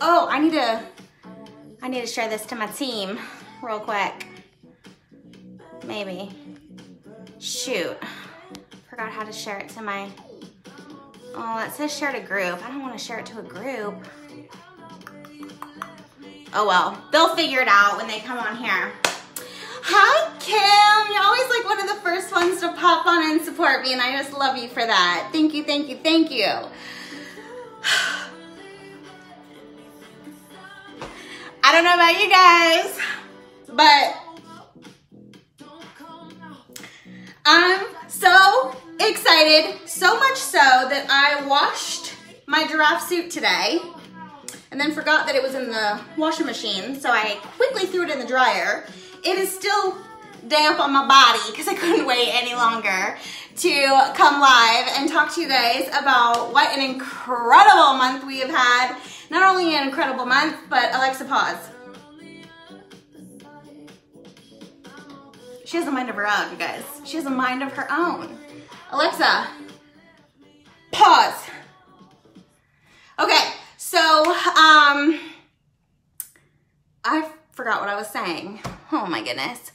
Oh, I need to, I need to share this to my team real quick. Maybe. Shoot. Forgot how to share it to my, oh, it says share to group. I don't want to share it to a group. Oh well, they'll figure it out when they come on here. Hi, Kim. You're always like one of the first ones to pop on and support me, and I just love you for that. Thank you, thank you, thank you. I don't know about you guys, but I'm so excited, so much so that I washed my giraffe suit today and then forgot that it was in the washing machine, so I quickly threw it in the dryer. It is still damp on my body because I couldn't wait any longer to come live and talk to you guys about what an incredible month we have had not only an incredible month, but Alexa, pause. She has a mind of her own, you guys. She has a mind of her own. Alexa, pause. Okay, so, um, I forgot what I was saying. Oh my goodness.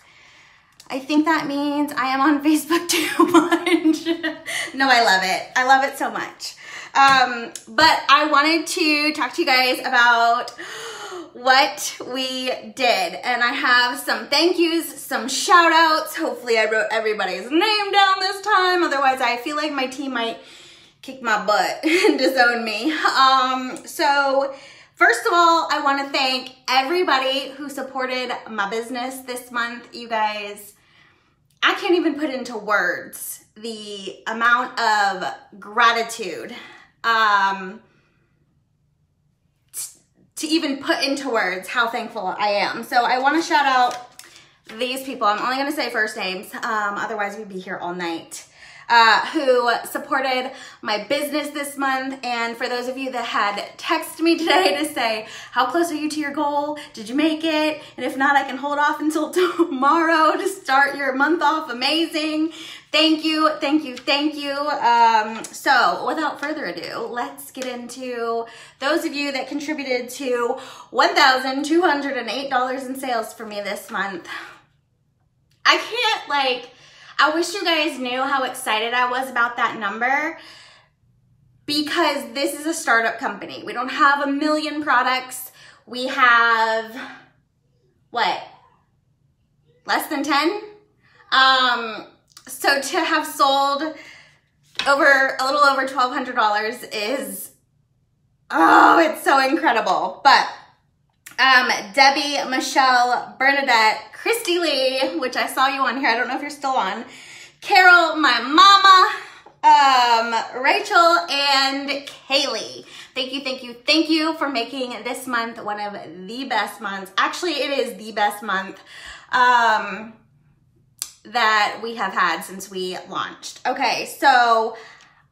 I think that means I am on Facebook too much. no, I love it. I love it so much. Um, but I wanted to talk to you guys about what we did. And I have some thank yous, some shout outs. Hopefully I wrote everybody's name down this time. Otherwise I feel like my team might kick my butt and disown me. Um, so first of all, I want to thank everybody who supported my business this month. You guys, I can't even put into words the amount of gratitude um, to even put into words how thankful I am. So I want to shout out these people. I'm only going to say first names, um, otherwise we'd be here all night uh, who supported my business this month. And for those of you that had texted me today to say, how close are you to your goal? Did you make it? And if not, I can hold off until tomorrow to start your month off amazing. Thank you, thank you, thank you. Um, so without further ado, let's get into those of you that contributed to $1,208 in sales for me this month. I can't like, I wish you guys knew how excited I was about that number because this is a startup company. We don't have a million products. We have, what, less than 10? Um, so to have sold over, a little over $1,200 is, oh, it's so incredible. But um, Debbie, Michelle, Bernadette, Christy Lee, which I saw you on here. I don't know if you're still on. Carol, my mama, um, Rachel, and Kaylee. Thank you, thank you, thank you for making this month one of the best months. Actually, it is the best month um, that we have had since we launched. Okay, so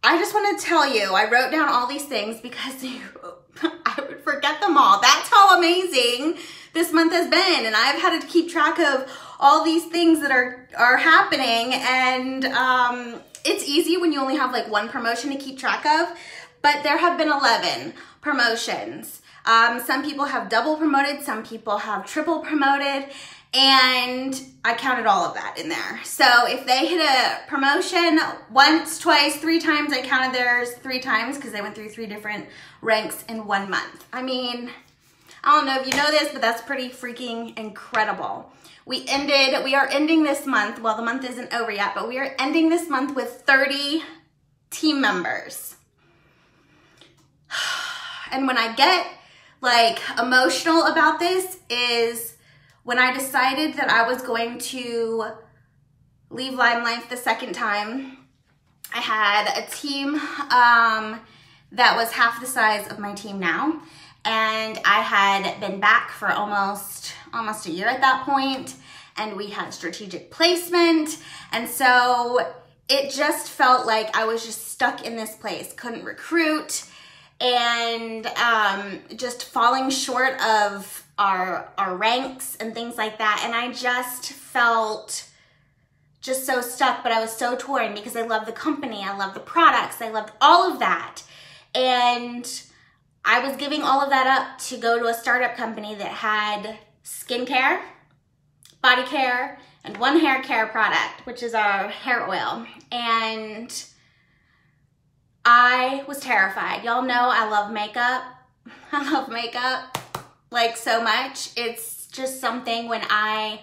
I just want to tell you, I wrote down all these things because you, I would forget them all. That's how amazing this month has been. And I've had to keep track of all these things that are, are happening. And um, it's easy when you only have like one promotion to keep track of, but there have been 11 promotions. Um, some people have double promoted, some people have triple promoted, and I counted all of that in there. So if they hit a promotion once, twice, three times, I counted theirs three times because they went through three different ranks in one month. I mean, I don't know if you know this, but that's pretty freaking incredible. We ended, we are ending this month, well, the month isn't over yet, but we are ending this month with 30 team members. And when I get like emotional about this is when I decided that I was going to leave Lime Life the second time, I had a team um, that was half the size of my team now. And I had been back for almost almost a year at that point and we had strategic placement. And so it just felt like I was just stuck in this place couldn't recruit and um, just falling short of our our ranks and things like that and I just felt just so stuck but I was so torn because I love the company I love the products I loved all of that and I was giving all of that up to go to a startup company that had skincare, body care, and one hair care product, which is our hair oil. And I was terrified. Y'all know I love makeup. I love makeup like so much. It's just something when I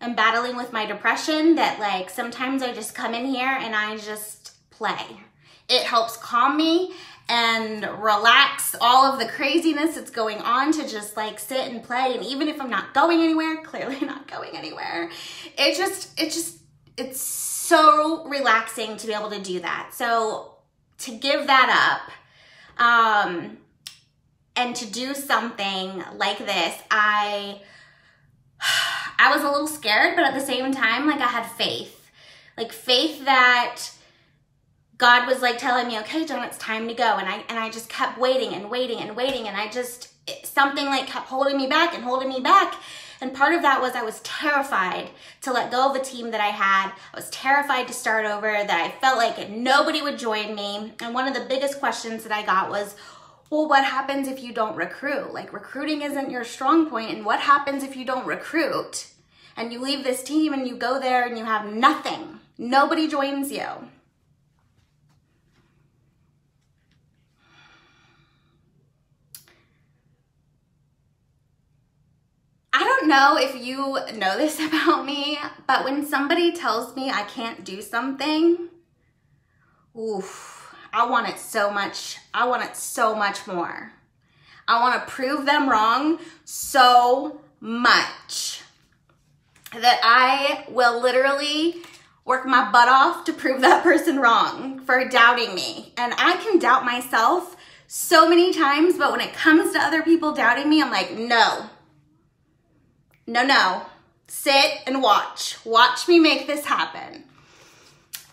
am battling with my depression that like sometimes I just come in here and I just play. It helps calm me and relax all of the craziness that's going on to just like sit and play. And even if I'm not going anywhere, clearly not going anywhere, it just, it just, it's so relaxing to be able to do that. So to give that up um, and to do something like this, I I was a little scared, but at the same time, like I had faith, like faith that God was like telling me, okay, John, it's time to go. And I, and I just kept waiting and waiting and waiting. And I just, something like kept holding me back and holding me back. And part of that was I was terrified to let go of a team that I had. I was terrified to start over, that I felt like nobody would join me. And one of the biggest questions that I got was, well, what happens if you don't recruit? Like recruiting isn't your strong point. And what happens if you don't recruit and you leave this team and you go there and you have nothing? Nobody joins you. I don't know if you know this about me, but when somebody tells me I can't do something, oof, I want it so much. I want it so much more. I want to prove them wrong so much that I will literally work my butt off to prove that person wrong for doubting me. And I can doubt myself so many times, but when it comes to other people doubting me, I'm like, no, no, no. Sit and watch. Watch me make this happen.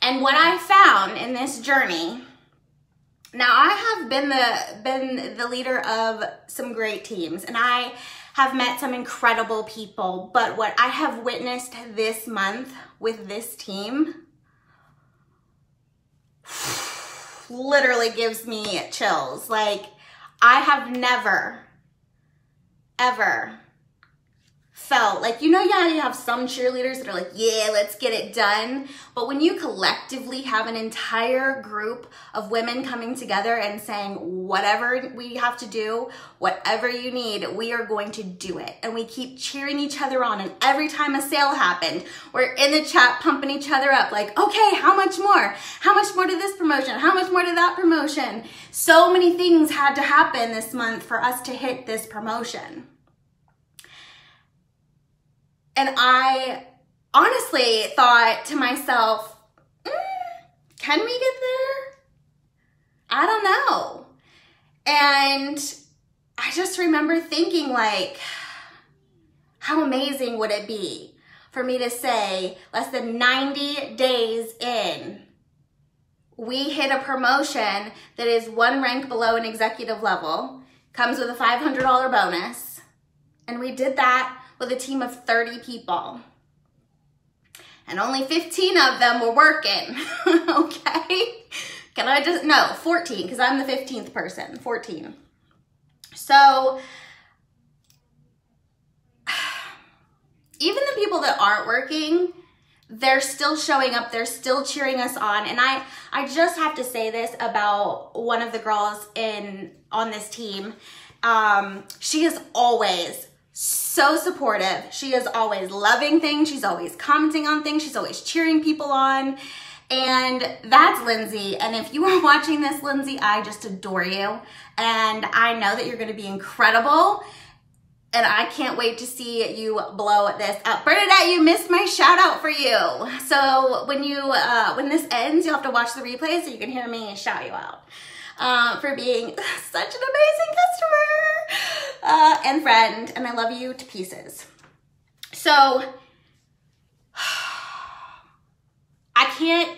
And what I found in this journey, now I have been the been the leader of some great teams and I have met some incredible people, but what I have witnessed this month with this team literally gives me chills. Like I have never ever felt. Like you know yeah you have some cheerleaders that are like yeah let's get it done. But when you collectively have an entire group of women coming together and saying whatever we have to do whatever you need we are going to do it. And we keep cheering each other on. And every time a sale happened we're in the chat pumping each other up like okay how much more? How much more to this promotion? How much more to that promotion? So many things had to happen this month for us to hit this promotion and I honestly thought to myself, mm, can we get there? I don't know. And I just remember thinking like, how amazing would it be for me to say less than 90 days in, we hit a promotion that is one rank below an executive level, comes with a $500 bonus. And we did that with a team of 30 people. And only 15 of them were working, okay? Can I just, no, 14, because I'm the 15th person, 14. So, even the people that aren't working, they're still showing up they're still cheering us on and i i just have to say this about one of the girls in on this team um she is always so supportive. She is always loving things. She's always commenting on things. She's always cheering people on. And that's Lindsay. And if you are watching this, Lindsay, I just adore you. And I know that you're going to be incredible. And I can't wait to see you blow this up. Bernadette, you missed my shout out for you. So when you, uh, when this ends, you'll have to watch the replay so you can hear me shout you out uh, for being such an amazing customer uh, and friend, and I love you to pieces. So, I can't,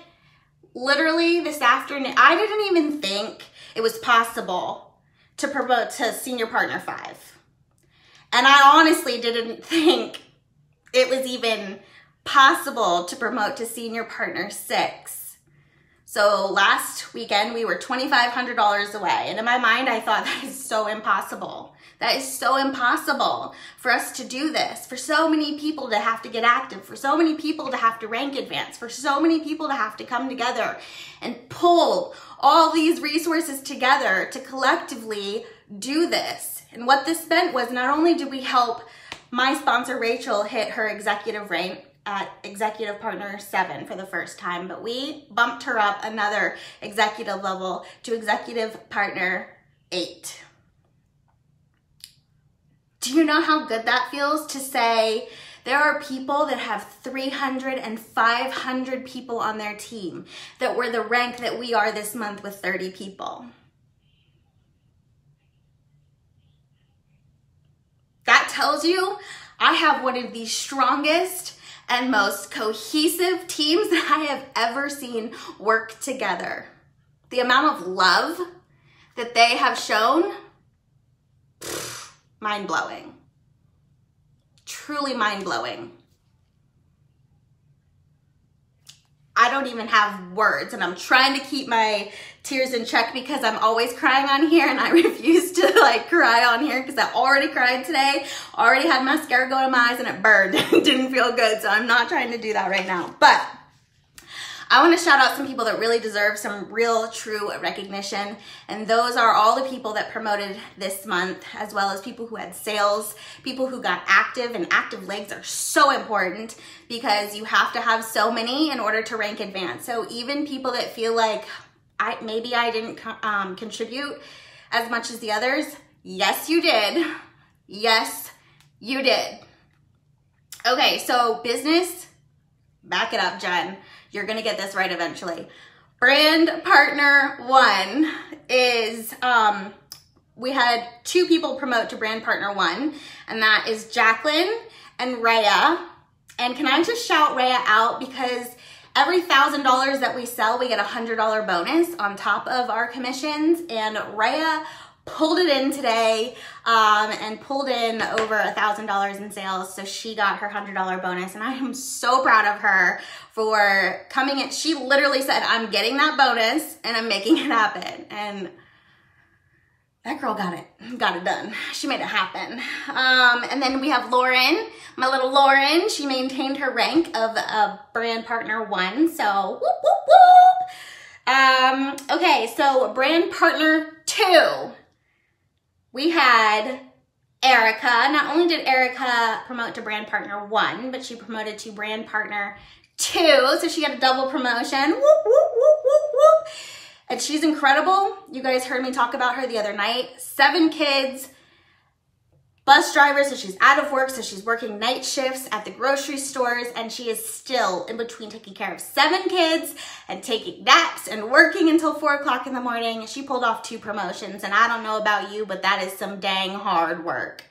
literally this afternoon, I didn't even think it was possible to promote to senior partner five. And I honestly didn't think it was even possible to promote to senior partner six. So last weekend we were $2,500 away. And in my mind, I thought that is so impossible. That is so impossible for us to do this, for so many people to have to get active, for so many people to have to rank advance, for so many people to have to come together and pull all these resources together to collectively do this. And what this meant was not only did we help my sponsor Rachel hit her executive rank at executive partner seven for the first time, but we bumped her up another executive level to executive partner eight. Do you know how good that feels to say there are people that have 300 and 500 people on their team that were the rank that we are this month with 30 people? That tells you I have one of the strongest and most cohesive teams that I have ever seen work together. The amount of love that they have shown, mind blowing. Truly mind blowing. I don't even have words and I'm trying to keep my tears in check because I'm always crying on here and I refuse to like cry on here because I already cried today, already had mascara go to my eyes and it burned. didn't feel good. So I'm not trying to do that right now. But I want to shout out some people that really deserve some real true recognition. And those are all the people that promoted this month, as well as people who had sales, people who got active, and active legs are so important because you have to have so many in order to rank advanced. So even people that feel like I maybe I didn't um, contribute as much as the others, yes, you did. Yes, you did. Okay, so business, back it up, Jen. You're gonna get this right eventually. Brand partner one is, um, we had two people promote to brand partner one, and that is Jacqueline and Rhea. And can I just shout Rhea out because every thousand dollars that we sell, we get a hundred dollar bonus on top of our commissions. And Rhea pulled it in today um, and pulled in over a thousand dollars in sales. So she got her hundred dollar bonus and i am so proud of her for coming in. She literally said i'm getting that bonus and i'm making it happen. And that girl got it got it done she made it happen um, and then we have lauren my little lauren she maintained her rank of a brand partner one so whoop whoop whoop um, okay so brand partner two we had Erica. Not only did Erica promote to brand partner one, but she promoted to brand partner two. So she got a double promotion. Whoop, whoop, whoop, whoop, whoop. And she's incredible. You guys heard me talk about her the other night. Seven kids, bus driver, so she's out of work, so she's working night shifts at the grocery stores, and she is still in between taking care of seven kids and taking naps and working until four o'clock in the morning. She pulled off two promotions, and I don't know about you, but that is some dang hard work.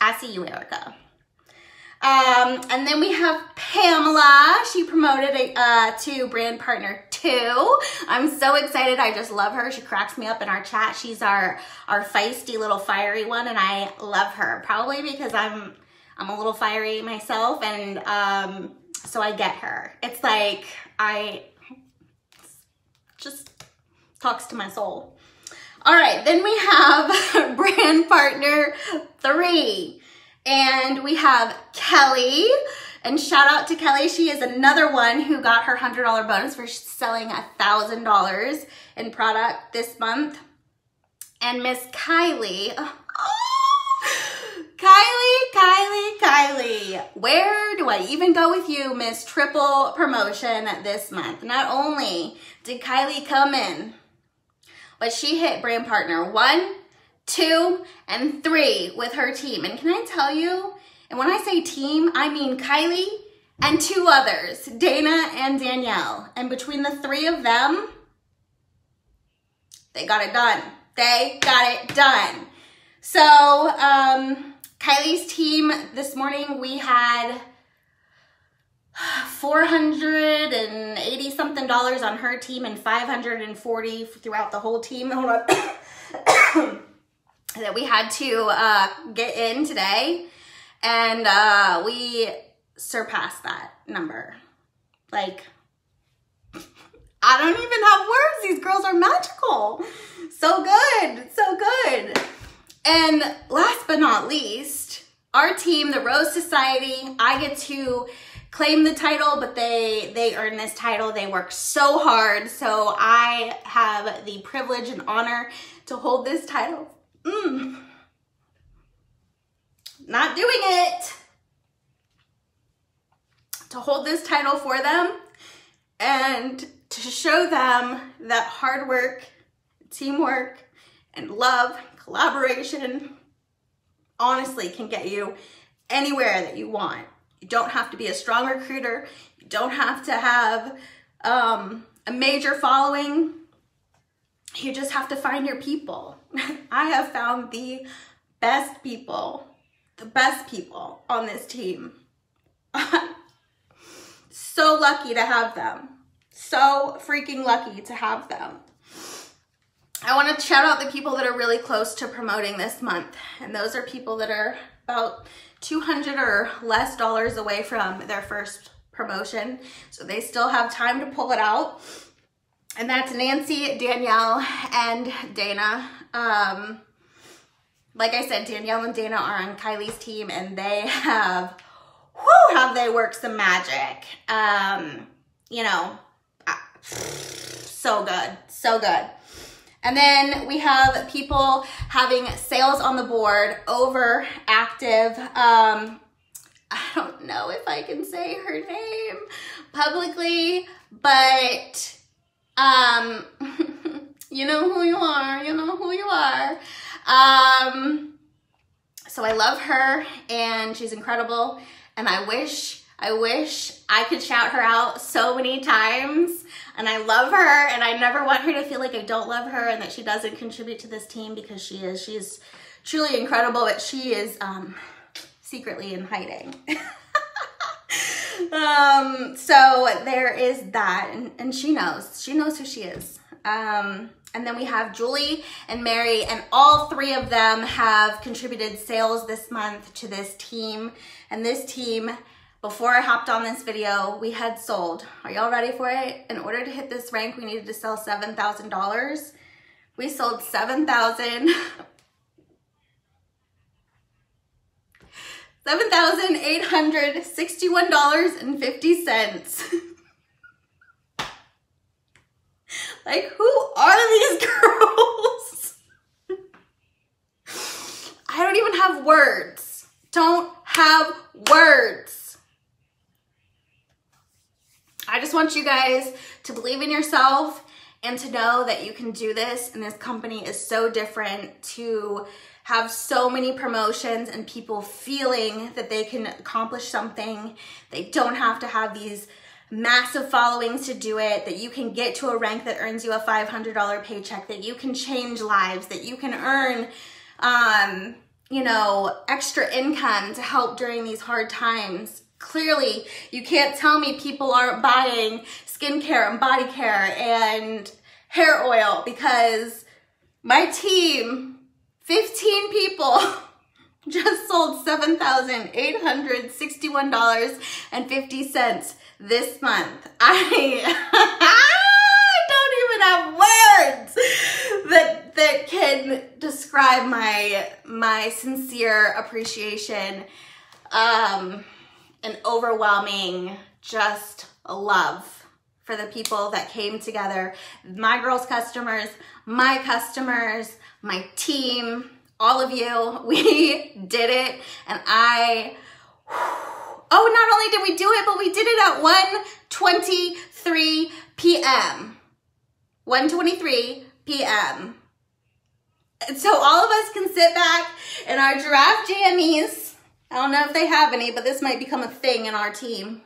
I see you, Erica. Um, and then we have Pamela. She promoted a, uh, to brand partner two. I'm so excited. I just love her. She cracks me up in our chat. She's our, our feisty little fiery one and I love her. Probably because I'm, I'm a little fiery myself and um, so I get her. It's like I just talks to my soul. All right, then we have brand partner three. And we have Kelly. And shout out to Kelly. She is another one who got her $100 bonus for selling $1,000 in product this month. And Miss Kylie. Oh, Kylie, Kylie, Kylie. Where do I even go with you, Miss Triple Promotion this month? Not only did Kylie come in, but she hit brand partner one, two, and three with her team. And can I tell you, and when I say team, I mean Kylie and two others, Dana and Danielle. And between the three of them, they got it done. They got it done. So, um, Kylie's team this morning, we had 480 something dollars on her team and 540 throughout the whole team. Hold on. that we had to uh, get in today. And uh, we surpassed that number. Like, I don't even have words. These girls are magical. So good, so good. And last but not least, our team, the Rose Society, I get to claim the title, but they they earn this title. They work so hard. So I have the privilege and honor to hold this title. Mm. Not doing it. To hold this title for them and to show them that hard work, teamwork, and love, collaboration, honestly can get you anywhere that you want. You don't have to be a strong recruiter. You don't have to have um, a major following. You just have to find your people. I have found the best people, the best people on this team. so lucky to have them. So freaking lucky to have them. I want to shout out the people that are really close to promoting this month. And those are people that are about 200 or less dollars away from their first promotion. So they still have time to pull it out. And that's Nancy, Danielle, and Dana. Um, like I said, Danielle and Dana are on Kylie's team and they have, whoo, have they worked some magic. Um, you know, so good, so good. And then we have people having sales on the board, over active. Um, I don't know if I can say her name publicly, but um, you know who you are, you know who you are. Um, so I love her and she's incredible. And I wish, I wish I could shout her out so many times and I love her and I never want her to feel like I don't love her and that she doesn't contribute to this team because she is. She is truly incredible, but she is um, secretly in hiding. um, so there is that and, and, she knows. She knows who she is. Um, and then we have Julie and Mary, and all three of them have contributed sales this month to this team. And this team before I hopped on this video, we had sold. Are y'all ready for it? In order to hit this rank, we needed to sell $7,000. We sold 7,000 $7,861.50. like, who are these girls? I don't even have words. Don't have words. I just want you guys to believe in yourself and to know that you can do this. And this company is so different to have so many promotions and people feeling that they can accomplish something. They don't have to have these massive followings to do it, that you can get to a rank that earns you a $500 paycheck, that you can change lives, that you can earn, um, you know, extra income to help during these hard times. Clearly, you can't tell me people aren't buying skincare and body care and hair oil because my team, 15 people, just sold $7,861.50 this month. I, I don't even have words that, that can describe my, my sincere appreciation. Um, an overwhelming just love for the people that came together. My girls customers, my customers, my team, all of you, we did it. And I, oh, not only did we do it, but we did it at 1.23 p.m. 1.23 p.m. So all of us can sit back in our giraffe jammies I don't know if they have any, but this might become a thing in our team.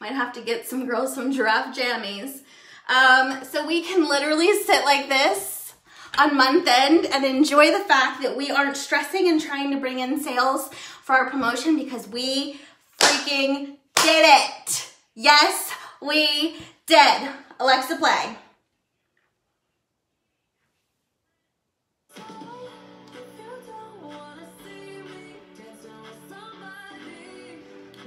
Might have to get some girls some giraffe jammies. Um, so we can literally sit like this on month end and enjoy the fact that we aren't stressing and trying to bring in sales for our promotion because we freaking did it. Yes, we did. Alexa, play.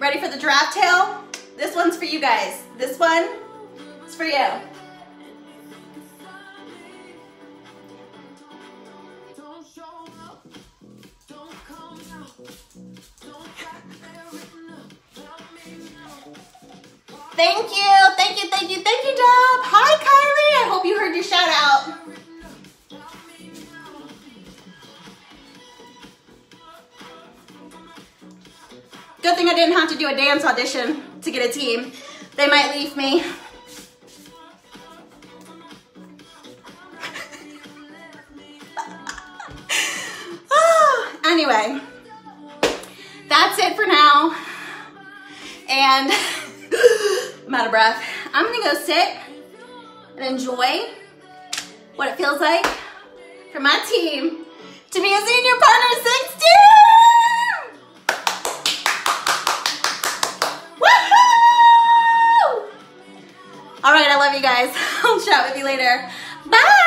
Ready for the giraffe tail? This one's for you guys. This one, It's for you. Thank you, thank you, thank you, thank you, Deb. Hi, Kylie. I hope you heard your shout out. Good thing I didn't have to do a dance audition to get a team. They might leave me. anyway, that's it for now. And I'm out of breath. I'm gonna go sit and enjoy what it feels like for my team to be a senior partner 16! You guys. I'll chat with you later. Bye!